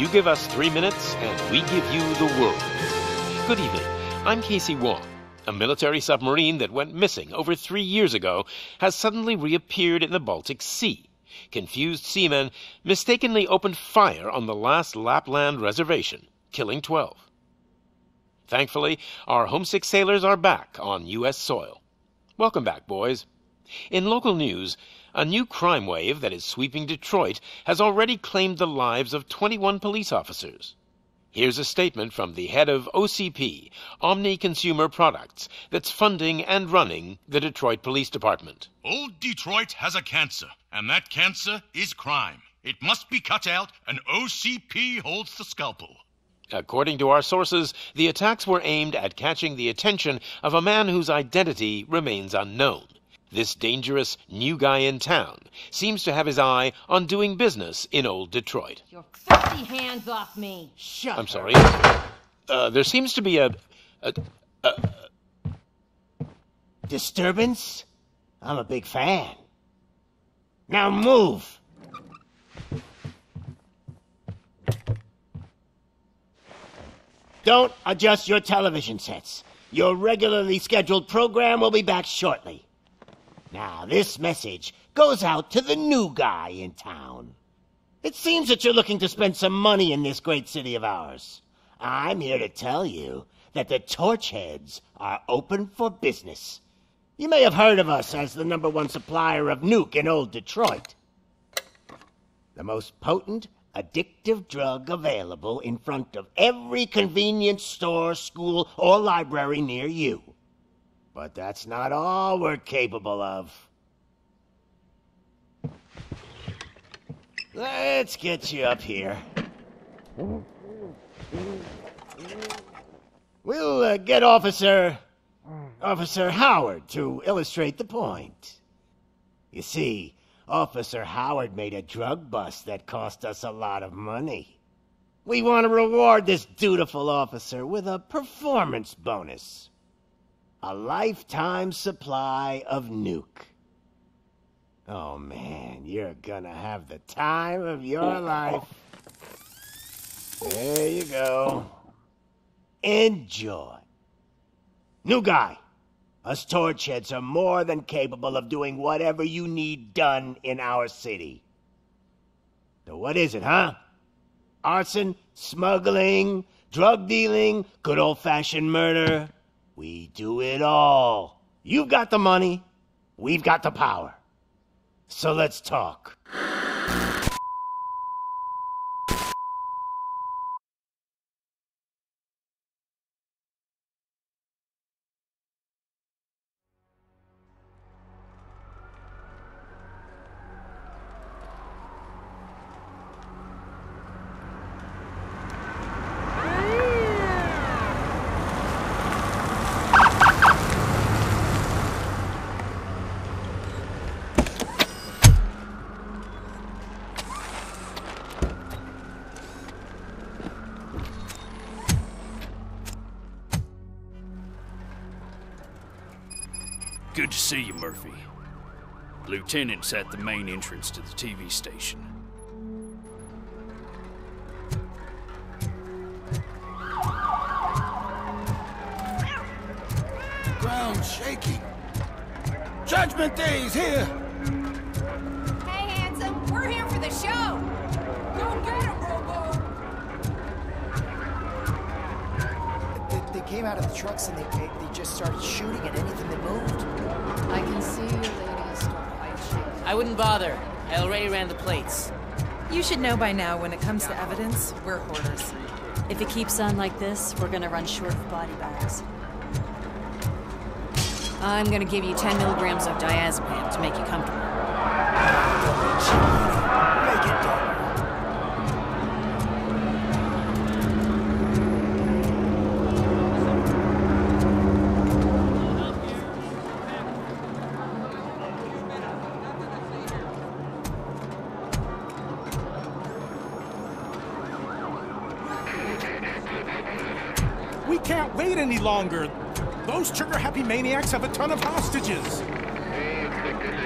You give us three minutes, and we give you the world. Good evening. I'm Casey Wong. A military submarine that went missing over three years ago has suddenly reappeared in the Baltic Sea. Confused seamen mistakenly opened fire on the last Lapland reservation, killing 12. Thankfully, our homesick sailors are back on U.S. soil. Welcome back, boys. In local news, a new crime wave that is sweeping Detroit has already claimed the lives of 21 police officers. Here's a statement from the head of OCP, Omni Consumer Products, that's funding and running the Detroit Police Department. Old Detroit has a cancer, and that cancer is crime. It must be cut out, and OCP holds the scalpel. According to our sources, the attacks were aimed at catching the attention of a man whose identity remains unknown. This dangerous new guy in town seems to have his eye on doing business in old Detroit. Your filthy hands off me. Shut up I'm sorry. Uh, there seems to be a, a, Disturbance? I'm a big fan. Now move! Don't adjust your television sets. Your regularly scheduled program will be back shortly. Now, this message goes out to the new guy in town. It seems that you're looking to spend some money in this great city of ours. I'm here to tell you that the Torchheads are open for business. You may have heard of us as the number one supplier of nuke in old Detroit. The most potent, addictive drug available in front of every convenience store, school, or library near you. But that's not all we're capable of. Let's get you up here. We'll uh, get Officer. Officer Howard to illustrate the point. You see, Officer Howard made a drug bust that cost us a lot of money. We want to reward this dutiful officer with a performance bonus a lifetime supply of nuke. Oh man, you're gonna have the time of your oh. life. There you go. Enjoy. New guy. Us torchheads are more than capable of doing whatever you need done in our city. So what is it, huh? Arson, smuggling, drug dealing, good old fashioned murder. We do it all. You've got the money, we've got the power. So let's talk. Lieutenant's at the main entrance to the TV station. Ground shaking. Judgment Day is here. Hey, handsome, we're here for the show. Go get him, Robo. They, they came out of the trucks and they, they, they just started shooting at anything that moved. I wouldn't bother. I already ran the plates. You should know by now when it comes to evidence, we're hoarders. If it keeps on like this, we're gonna run short of body bags. I'm gonna give you 10 milligrams of diazepam to make you comfortable. Longer. Those trigger-happy maniacs have a ton of hostages.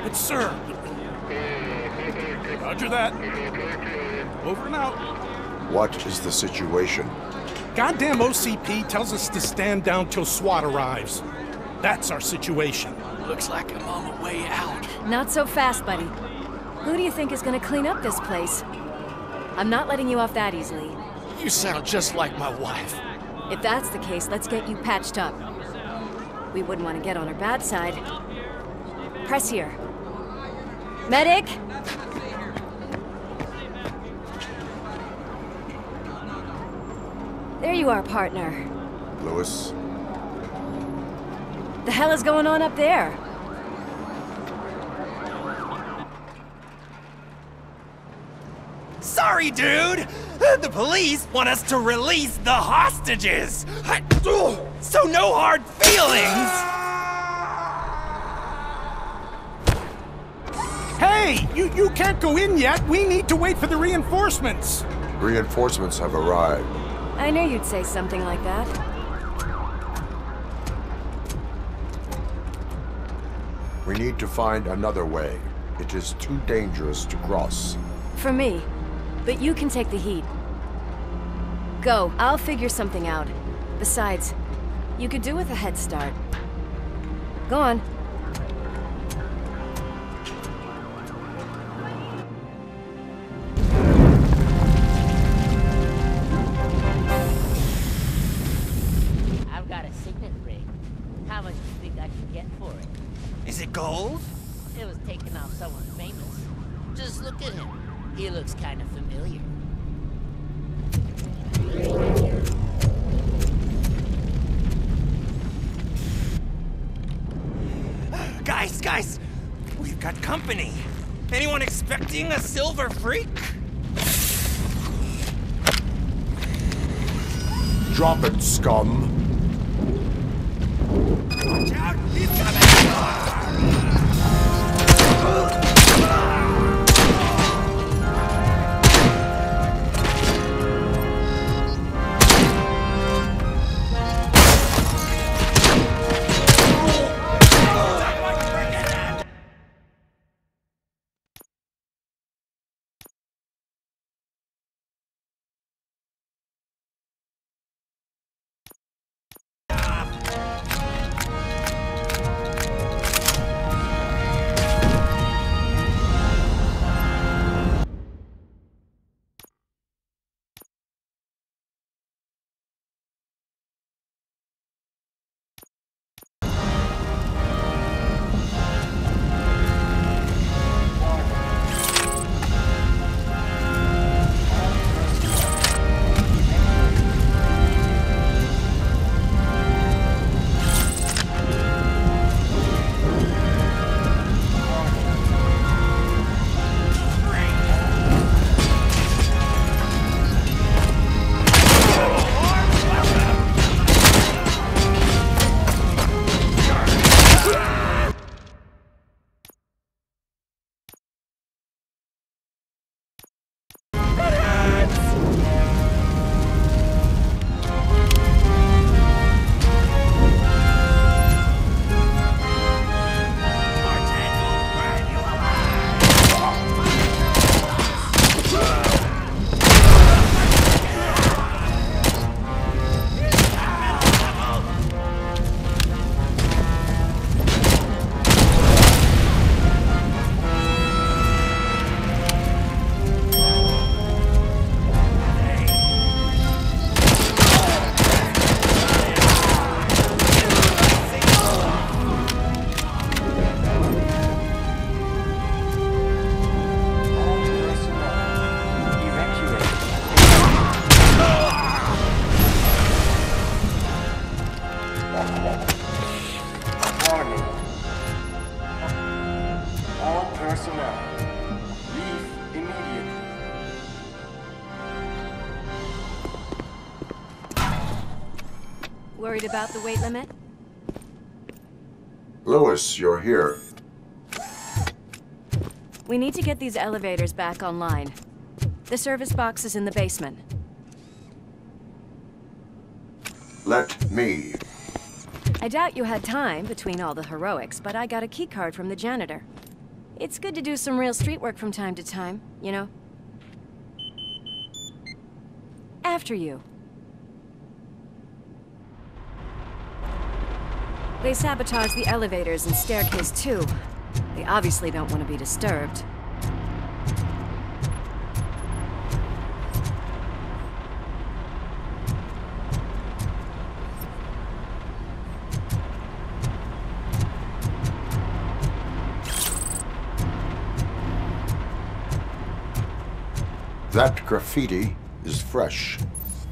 But sir... Roger that. Over and out. What is the situation? Goddamn OCP tells us to stand down till SWAT arrives. That's our situation. Looks like I'm on my way out. Not so fast, buddy. Who do you think is gonna clean up this place? I'm not letting you off that easily. You sound just like my wife. If that's the case, let's get you patched up. We wouldn't want to get on her bad side. Press here. Medic! There you are, partner. Lewis? The hell is going on up there? Sorry, dude! The police want us to release the hostages! So no hard feelings! Hey, you, you can't go in yet. We need to wait for the reinforcements. Reinforcements have arrived. I knew you'd say something like that. We need to find another way. It is too dangerous to cross. For me. But you can take the heat. Go, I'll figure something out. Besides, you could do with a head start. Go on. I've got a signet ring. How much do you think I can get for it? Is it gold? It was taken off someone famous. Just look at him. He looks kind of familiar. Guys, guys! We've got company. Anyone expecting a silver freak? Drop it, scum! Watch out! He's coming! Worried about the weight limit? Lewis, you're here. We need to get these elevators back online. The service box is in the basement. Let me. I doubt you had time between all the heroics, but I got a keycard from the janitor. It's good to do some real street work from time to time, you know? after you. They sabotaged the elevators and staircase too. They obviously don't want to be disturbed. That graffiti is fresh.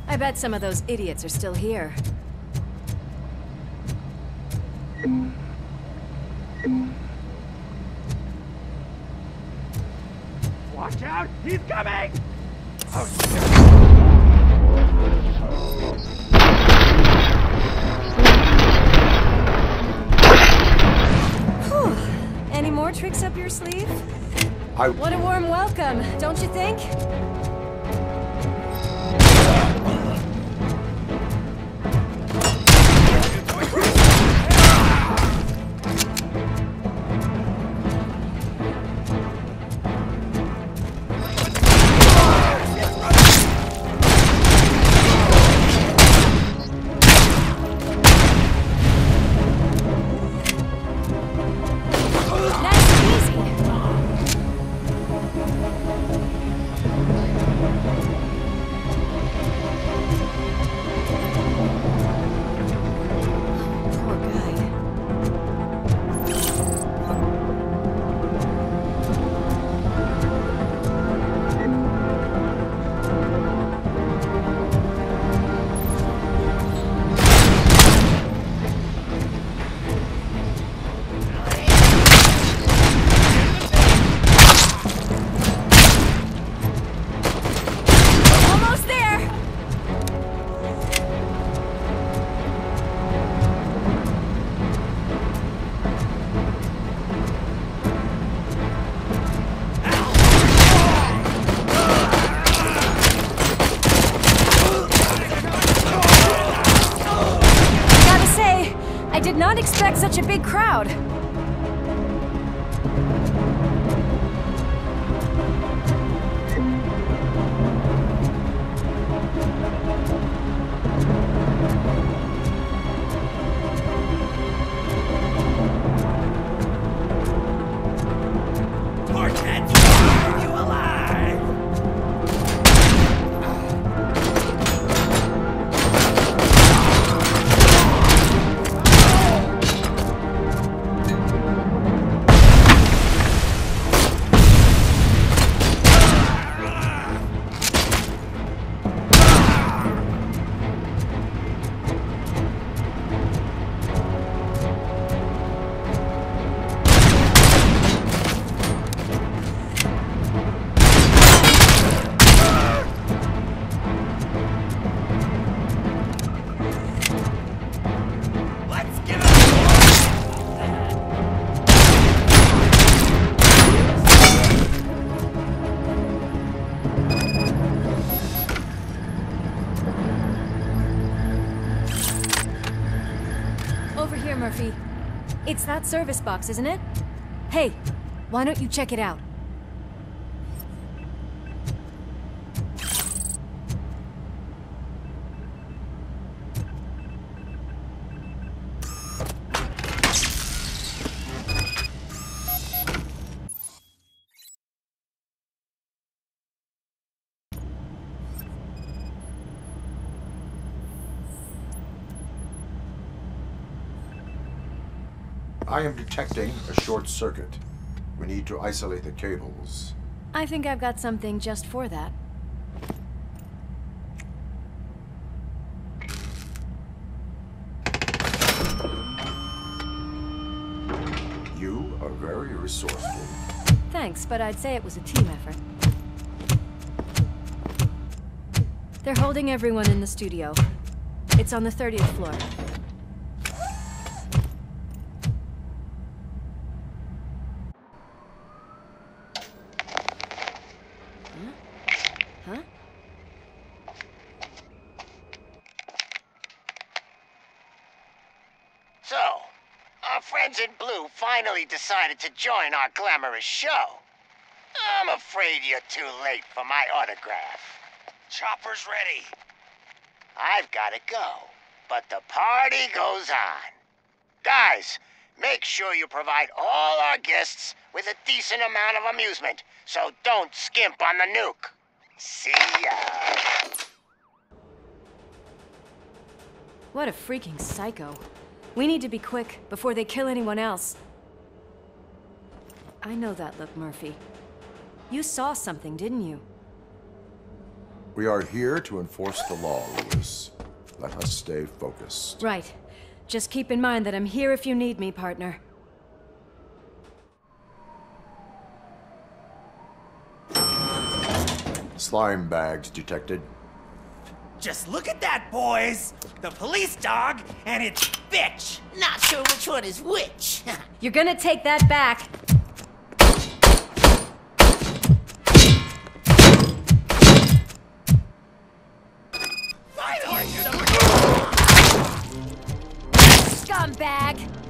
I bet some of those idiots are still here. Watch out! He's coming! Whew. Any more tricks up your sleeve? I... What a warm welcome, don't you think? Expect such a big crowd. That service box, isn't it? Hey, why don't you check it out? I am detecting a short circuit. We need to isolate the cables. I think I've got something just for that. You are very resourceful. Thanks, but I'd say it was a team effort. They're holding everyone in the studio. It's on the 30th floor. Huh? So, our friends in blue finally decided to join our glamorous show. I'm afraid you're too late for my autograph. Chopper's ready. I've got to go. But the party goes on. Guys, make sure you provide all our guests with a decent amount of amusement, so don't skimp on the nuke. See ya. What a freaking psycho. We need to be quick before they kill anyone else. I know that look, Murphy. You saw something, didn't you? We are here to enforce the law, Lewis. Let us stay focused. Right. Just keep in mind that I'm here if you need me, partner. Slime bags detected. Just look at that, boys! The police dog and its bitch! Not sure which one is which. You're gonna take that back. Scumbag!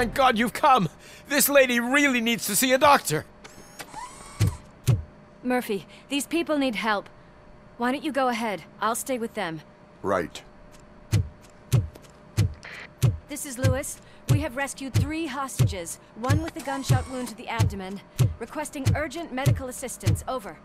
Thank God you've come. This lady really needs to see a doctor. Murphy, these people need help. Why don't you go ahead? I'll stay with them. Right. This is Lewis. We have rescued three hostages, one with a gunshot wound to the abdomen. Requesting urgent medical assistance. Over.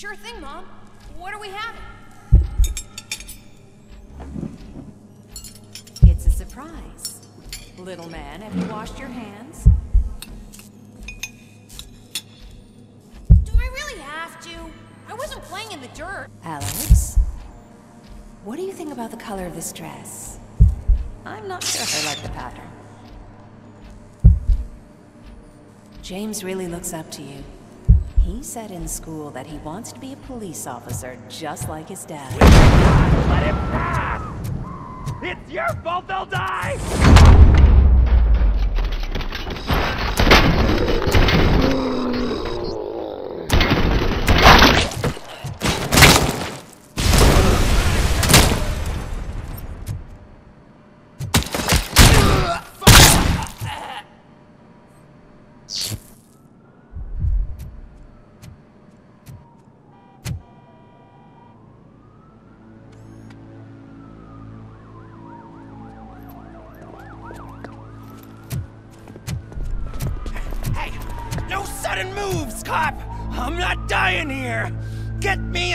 Sure thing, Mom. What are we having? It's a surprise. Little man, have you washed your hands? Do I really have to? I wasn't playing in the dirt. Alex? What do you think about the color of this dress? I'm not sure if I like the pattern. James really looks up to you. He said in school that he wants to be a police officer just like his dad. Let him pass! It's your fault they'll die!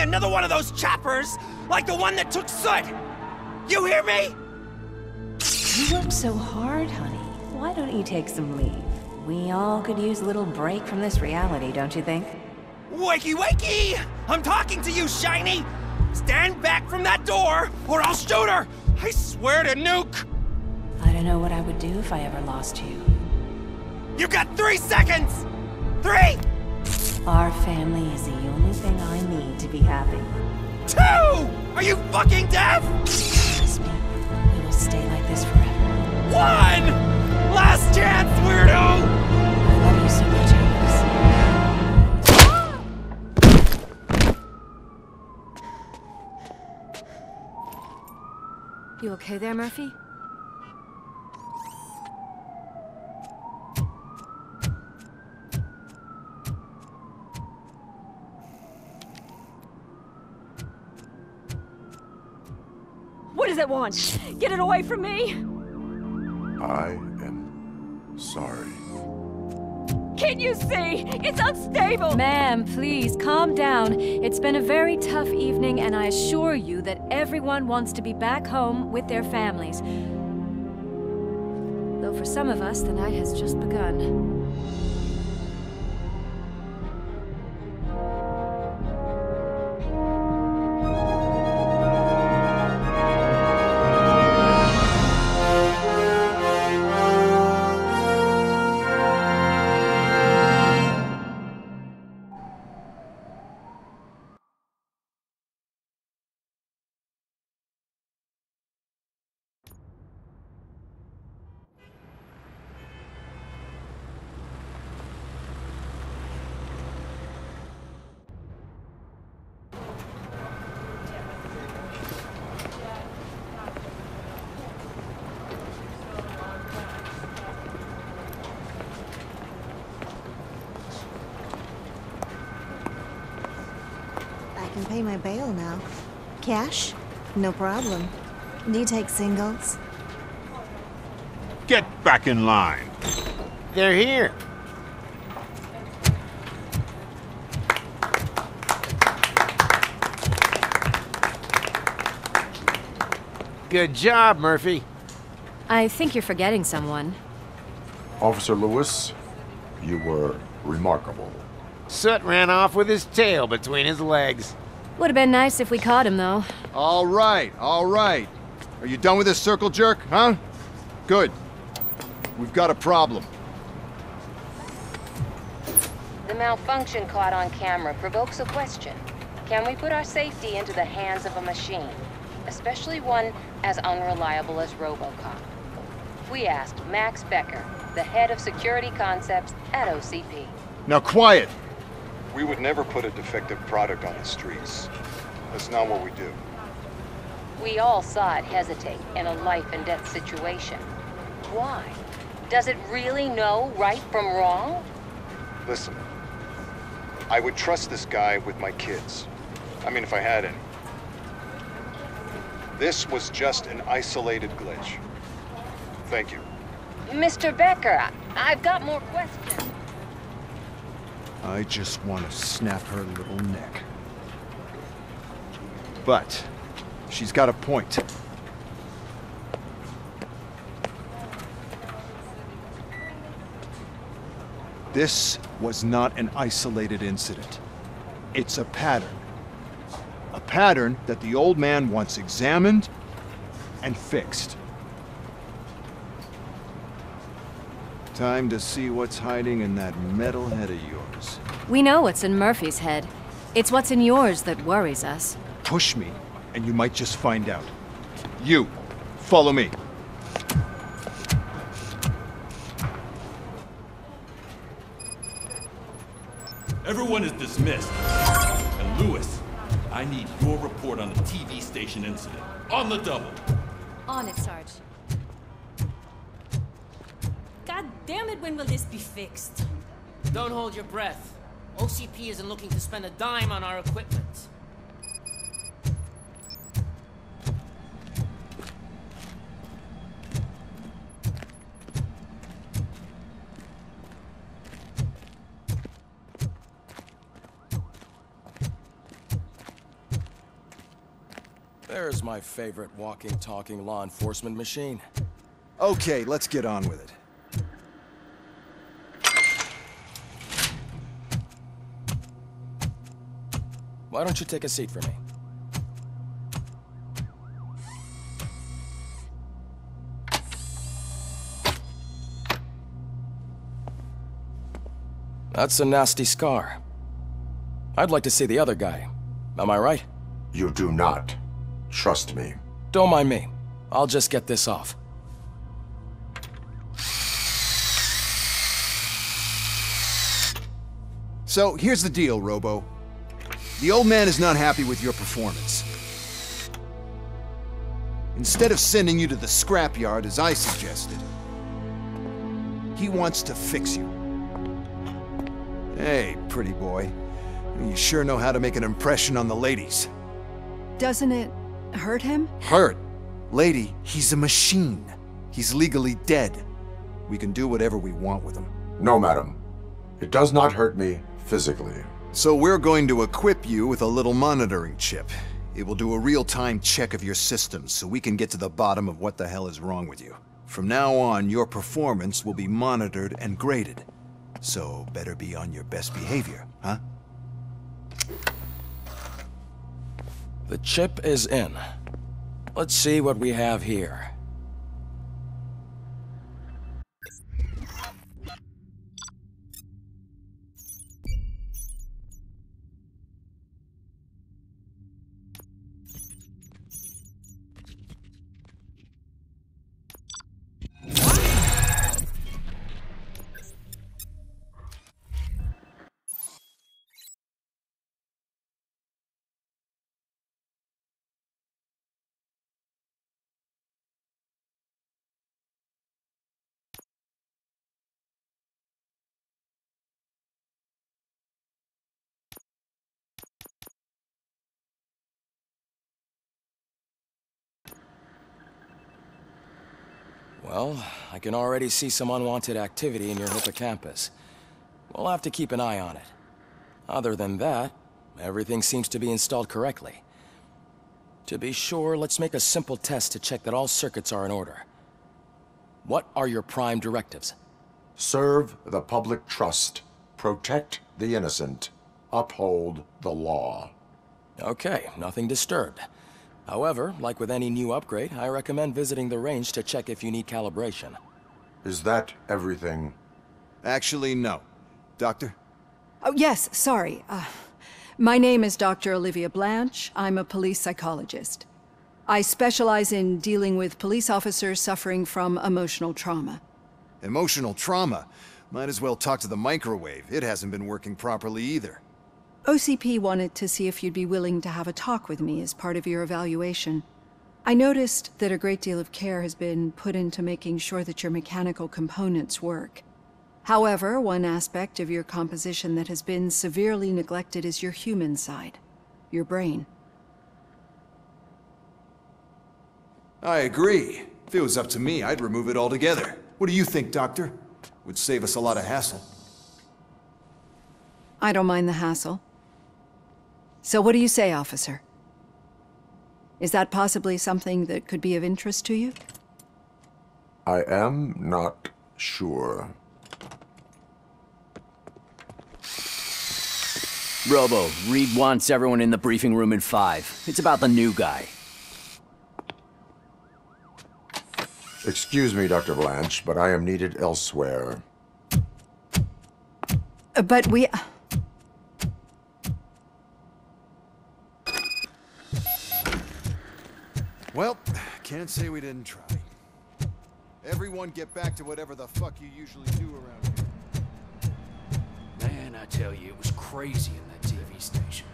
Another one of those choppers, like the one that took Soot! You hear me? You work so hard, honey. Why don't you take some leave? We all could use a little break from this reality, don't you think? Wakey, wakey! I'm talking to you, Shiny! Stand back from that door, or I'll shoot her! I swear to nuke! I don't know what I would do if I ever lost you. You've got three seconds! Three! Our family is the only thing I need to be happy. Two! Are you fucking deaf? Trust me, we will stay like this forever. One! Last chance, weirdo! I love you so much, Alex. You okay there, Murphy? Does it want? Get it away from me! I am sorry. Can't you see? It's unstable! Ma'am, please calm down. It's been a very tough evening, and I assure you that everyone wants to be back home with their families. Though for some of us, the night has just begun. Pay my bail now. Cash? No problem. Do you take singles? Get back in line. They're here. Good job, Murphy. I think you're forgetting someone. Officer Lewis, you were remarkable. Soot ran off with his tail between his legs. Would have been nice if we caught him, though. All right, all right. Are you done with this circle jerk, huh? Good. We've got a problem. The malfunction caught on camera provokes a question. Can we put our safety into the hands of a machine? Especially one as unreliable as Robocop. We asked Max Becker, the head of security concepts at OCP. Now quiet! We would never put a defective product on the streets. That's not what we do. We all saw it hesitate in a life and death situation. Why? Does it really know right from wrong? Listen, I would trust this guy with my kids. I mean, if I had any. This was just an isolated glitch. Thank you. Mr. Becker, I've got more questions. I just want to snap her little neck. But she's got a point. This was not an isolated incident. It's a pattern. A pattern that the old man wants examined and fixed. Time to see what's hiding in that metal head of yours. We know what's in Murphy's head. It's what's in yours that worries us. Push me, and you might just find out. You, follow me. Everyone is dismissed. And Lewis, I need your report on the TV station incident. On the double. On it, Sarge. God damn it, when will this be fixed? Don't hold your breath. OCP isn't looking to spend a dime on our equipment. There's my favorite walking, talking law enforcement machine. Okay, let's get on with it. Why don't you take a seat for me? That's a nasty scar. I'd like to see the other guy. Am I right? You do not. Trust me. Don't mind me. I'll just get this off. So, here's the deal, Robo. The old man is not happy with your performance. Instead of sending you to the scrapyard as I suggested, he wants to fix you. Hey, pretty boy. You sure know how to make an impression on the ladies. Doesn't it hurt him? Hurt? Lady, he's a machine. He's legally dead. We can do whatever we want with him. No, madam. It does not hurt me physically. So we're going to equip you with a little monitoring chip. It will do a real-time check of your systems so we can get to the bottom of what the hell is wrong with you. From now on, your performance will be monitored and graded. So better be on your best behavior, huh? The chip is in. Let's see what we have here. Well, I can already see some unwanted activity in your hippocampus. We'll have to keep an eye on it. Other than that, everything seems to be installed correctly. To be sure, let's make a simple test to check that all circuits are in order. What are your prime directives? Serve the public trust. Protect the innocent. Uphold the law. Okay, nothing disturbed. However, like with any new upgrade, I recommend visiting the range to check if you need calibration. Is that everything? Actually, no. Doctor? Oh, yes, sorry. Uh, my name is Dr. Olivia Blanche. I'm a police psychologist. I specialize in dealing with police officers suffering from emotional trauma. Emotional trauma? Might as well talk to the microwave. It hasn't been working properly either. OCP wanted to see if you'd be willing to have a talk with me as part of your evaluation. I noticed that a great deal of care has been put into making sure that your mechanical components work. However, one aspect of your composition that has been severely neglected is your human side, your brain. I agree. If it was up to me, I'd remove it altogether. What do you think, Doctor? Would save us a lot of hassle. I don't mind the hassle. So what do you say, officer? Is that possibly something that could be of interest to you? I am not sure. Robo, Reed wants everyone in the briefing room in five. It's about the new guy. Excuse me, Dr. Blanche, but I am needed elsewhere. Uh, But we. Well, can't say we didn't try. Everyone get back to whatever the fuck you usually do around here. Man, I tell you, it was crazy in that TV station.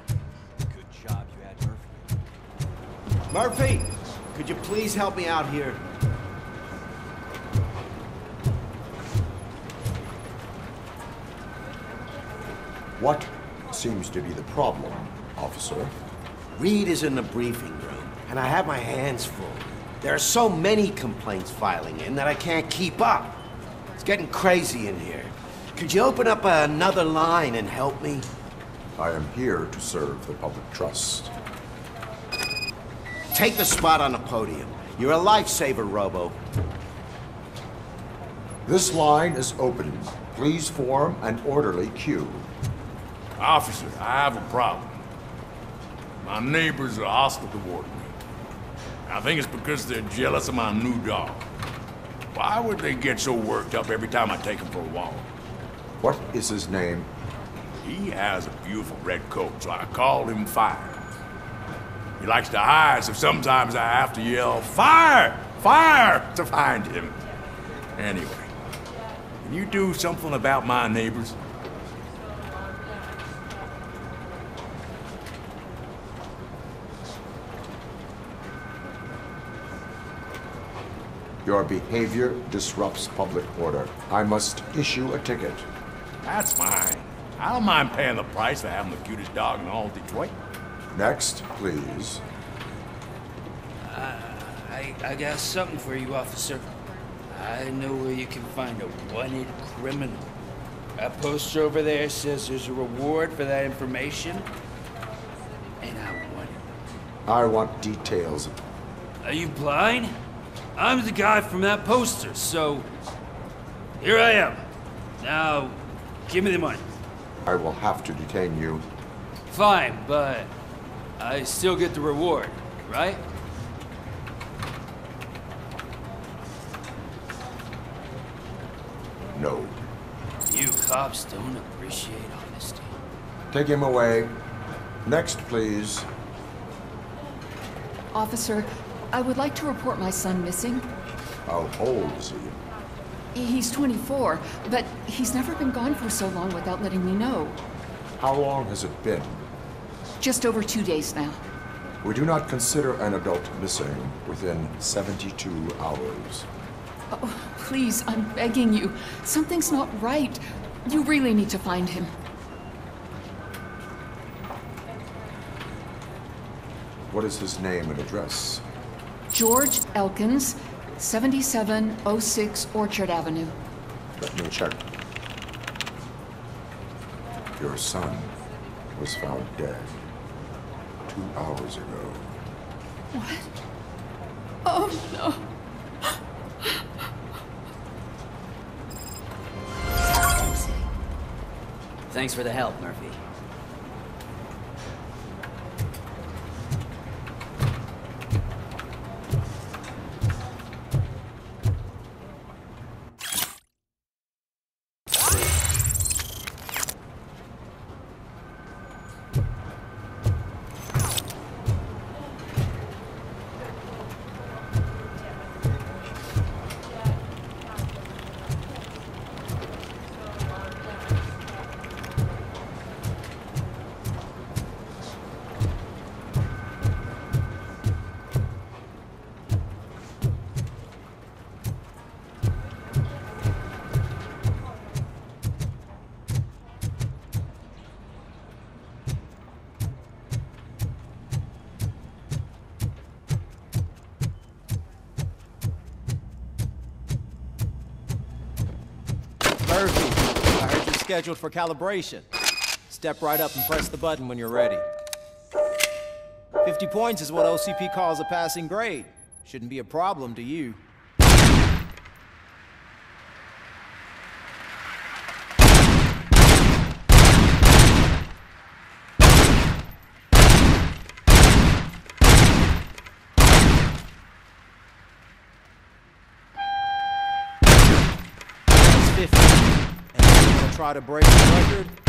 Good job you had Murphy. Murphy, could you please help me out here? What seems to be the problem, officer? Reed is in the briefing room, and I have my hands full. There are so many complaints filing in that I can't keep up. It's getting crazy in here. Could you open up another line and help me? I am here to serve the public trust. Take the spot on the podium. You're a lifesaver, Robo. This line is open. Please form an orderly queue. Officer, I have a problem. My neighbors are hostile toward me. I think it's because they're jealous of my new dog. Why would they get so worked up every time I take him for a walk? What is his name? He has a beautiful red coat, so I call him Fire. He likes to hide, so sometimes I have to yell, Fire! Fire! to find him. Anyway, can you do something about my neighbors? Your behavior disrupts public order. I must issue a ticket. That's fine. I don't mind paying the price for having the cutest dog in all Detroit. Next, please. Uh, I, I got something for you, officer. I know where you can find a wanted criminal. That poster over there says there's a reward for that information. And I want it. I want details. Are you blind? I'm the guy from that poster, so here I am. Now, give me the money. I will have to detain you. Fine, but I still get the reward, right? No. You cops don't appreciate honesty. Take him away. Next, please. Officer, I would like to report my son missing. How old is he? He's 24, but he's never been gone for so long without letting me know. How long has it been? Just over two days now. We do not consider an adult missing within 72 hours. Oh, please, I'm begging you. Something's not right. You really need to find him. What is his name and address? George Elkins, 7706 Orchard Avenue. Let me check. Your son was found dead two hours ago. What? Oh, no. Thanks for the help, Murphy. Murphy, I heard you're scheduled for calibration. Step right up and press the button when you're ready. 50 points is what OCP calls a passing grade. Shouldn't be a problem to you. That's 50. And you gonna try to break the record?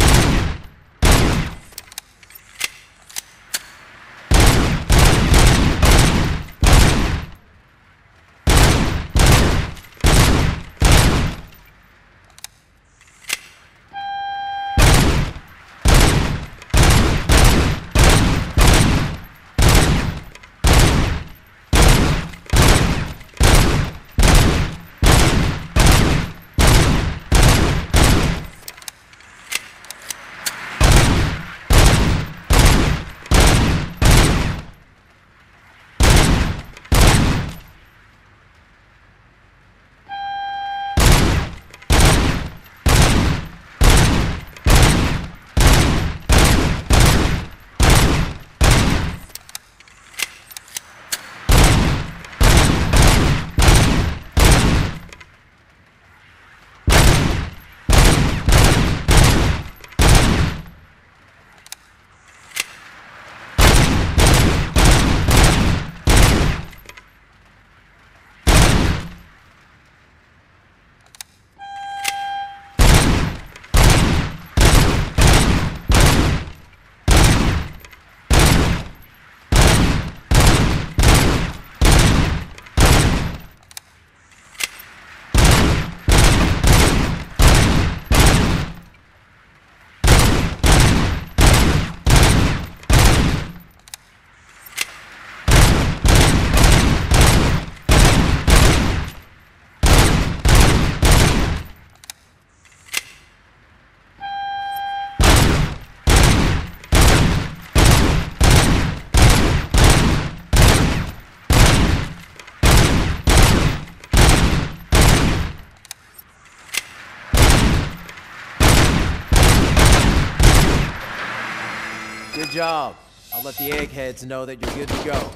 Good job. I'll let the eggheads know that you're good to go.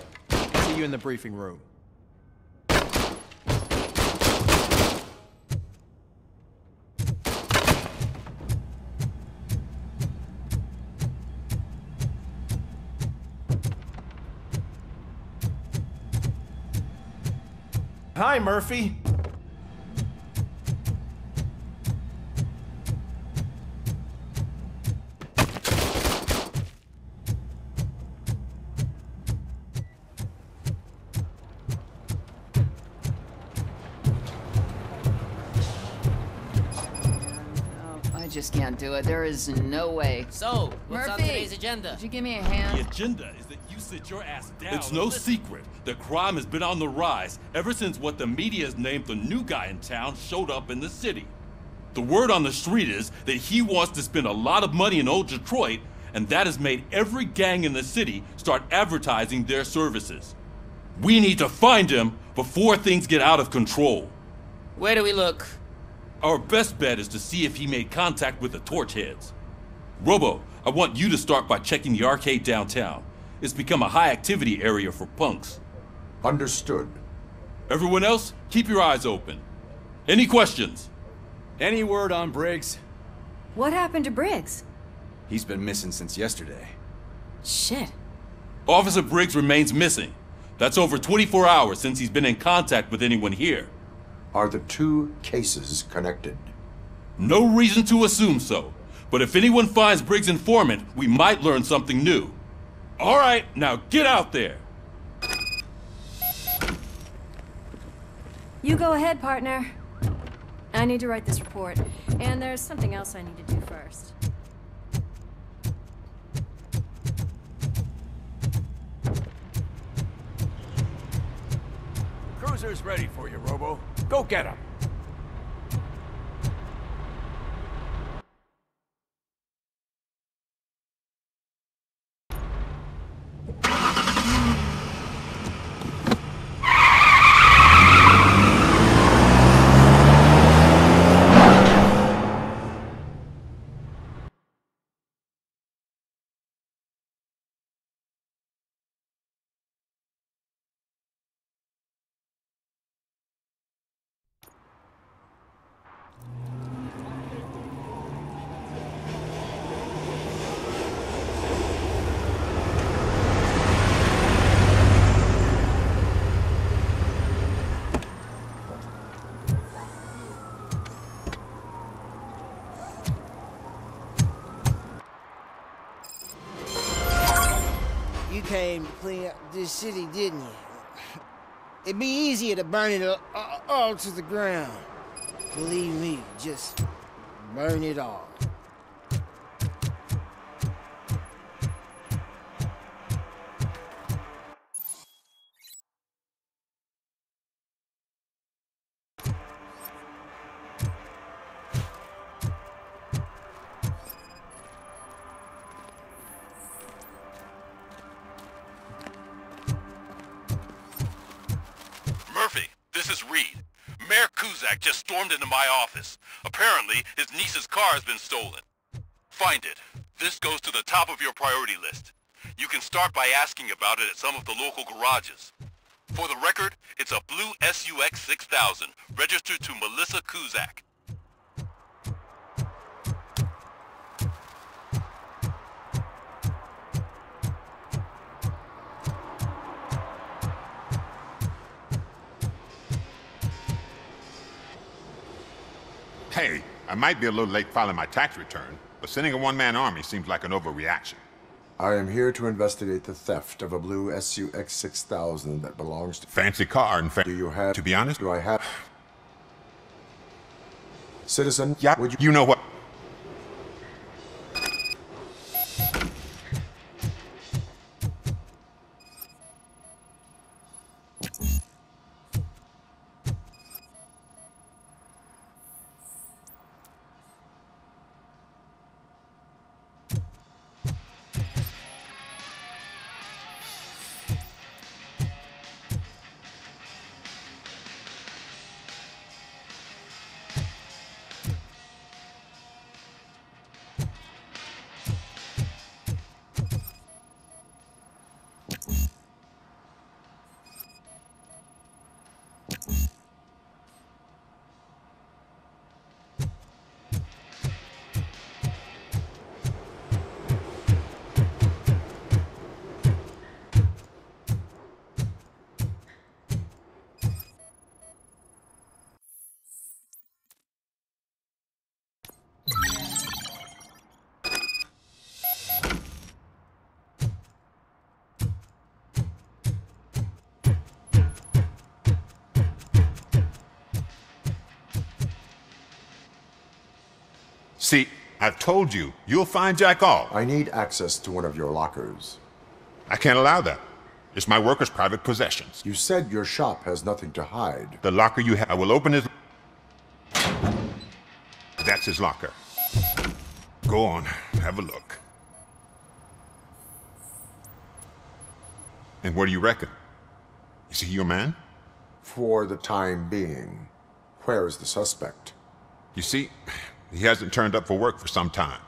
See you in the briefing room. Hi, Murphy. Just can't do it. There is no way. So, what's on Murphy, today's agenda? Could you give me a hand? The agenda is that you sit your ass down. It's no listen. secret that crime has been on the rise ever since what the media has named the new guy in town showed up in the city. The word on the street is that he wants to spend a lot of money in old Detroit, and that has made every gang in the city start advertising their services. We need to find him before things get out of control. Where do we look? Our best bet is to see if he made contact with the Torchheads. Robo, I want you to start by checking the arcade downtown. It's become a high activity area for punks. Understood. Everyone else, keep your eyes open. Any questions? Any word on Briggs? What happened to Briggs? He's been missing since yesterday. Shit. Officer Briggs remains missing. That's over 24 hours since he's been in contact with anyone here. Are the two cases connected? No reason to assume so. But if anyone finds Briggs' informant, we might learn something new. All right, now get out there. You go ahead, partner. I need to write this report, and there's something else I need to do first. Cruiser's ready for you, Robo. Go get him. To clean up this city, didn't you? It'd be easier to burn it all to the ground. Believe me, just burn it all. Kuzak just stormed into my office. Apparently, his niece's car has been stolen. Find it. This goes to the top of your priority list. You can start by asking about it at some of the local garages. For the record, it's a blue SUX 6000, registered to Melissa Kuzak. Hey, I might be a little late filing my tax return, but sending a one-man army seems like an overreaction. I am here to investigate the theft of a blue SUX 6000 that belongs to... Fancy car and fa- Do you have... To be honest, Do I have... Citizen, yeah, would you... you know what? See, I've told you, you'll find Jack All. I need access to one of your lockers. I can't allow that. It's my worker's private possessions. You said your shop has nothing to hide. The locker you have, I will open his... That's his locker. Go on, have a look. And what do you reckon? Is he your man? For the time being. Where is the suspect? You see, he hasn't turned up for work for some time.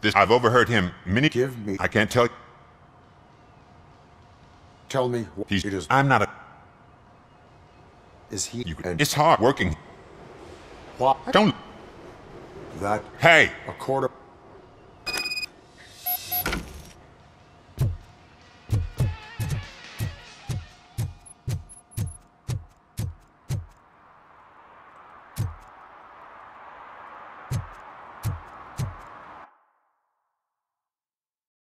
This I've overheard him many. Give me. I can't tell you. Tell me what He's, it is. I'm not a. Is he? You, it's hard working. what? Don't. That. Hey. A quarter.